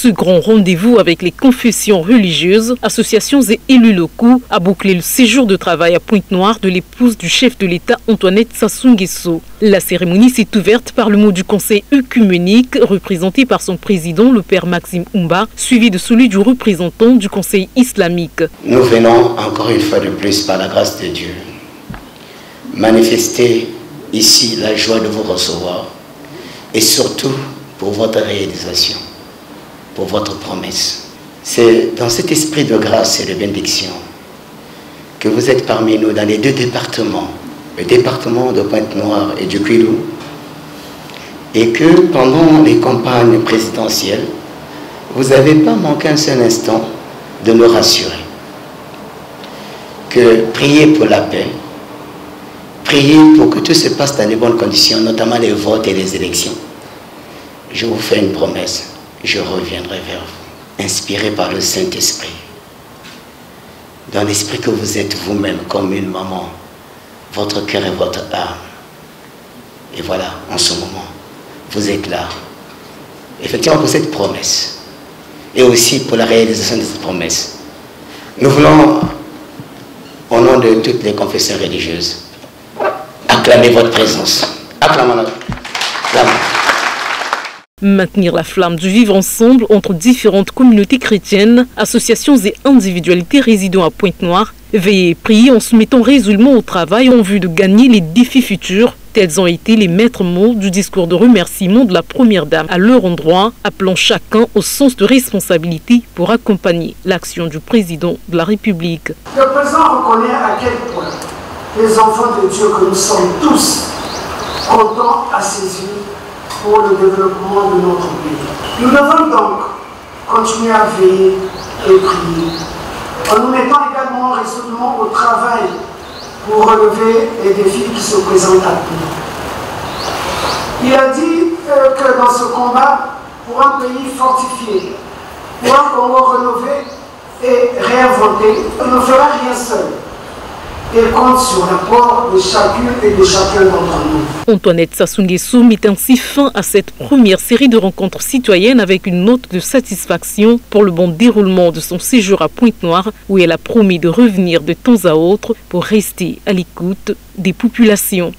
Ce grand rendez-vous avec les confessions religieuses, associations et élus locaux a bouclé le séjour de travail à Pointe-Noire de l'épouse du chef de l'État Antoinette Sassou Nguesso. La cérémonie s'est ouverte par le mot du conseil œcuménique représenté par son président, le père Maxime Oumba, suivi de celui du représentant du conseil islamique. Nous venons encore une fois de plus par la grâce de Dieu manifester ici la joie de vous recevoir et surtout pour votre réalisation pour votre promesse. C'est dans cet esprit de grâce et de bénédiction que vous êtes parmi nous dans les deux départements, le département de Pointe-Noire et du Quilou, et que pendant les campagnes présidentielles, vous n'avez pas manqué un seul instant de nous rassurer que prier pour la paix, prier pour que tout se passe dans les bonnes conditions, notamment les votes et les élections. Je vous fais une promesse je reviendrai vers vous, inspiré par le Saint-Esprit. Dans l'esprit que vous êtes vous-même comme une maman, votre cœur et votre âme. Et voilà, en ce moment, vous êtes là. Effectivement, pour cette promesse. Et aussi pour la réalisation de cette promesse. Nous voulons, au nom de toutes les confessions religieuses, acclamer votre présence. Acclamons-la. Maintenir la flamme du vivre ensemble entre différentes communautés chrétiennes, associations et individualités résidant à Pointe-Noire, veiller et prier en se mettant résolument au travail en vue de gagner les défis futurs. Tels ont été les maîtres mots du discours de remerciement de la Première Dame à leur endroit, appelant chacun au sens de responsabilité pour accompagner l'action du président de la République. Le président reconnaît à quel point les enfants de Dieu que nous sommes tous comptons à ses yeux pour le développement de notre pays. Nous devons donc continuer à veiller et prier, en nous mettant également résolument au travail pour relever les défis qui se présentent à nous. Il a dit euh, que dans ce combat, pour un pays fortifié, pour un Congo rénové et réinventé, on ne fera rien seul et compte sur l'apport de chacune et de chacun d'entre nous. Antoinette Sassou mit ainsi fin à cette première série de rencontres citoyennes avec une note de satisfaction pour le bon déroulement de son séjour à Pointe-Noire où elle a promis de revenir de temps à autre pour rester à l'écoute des populations.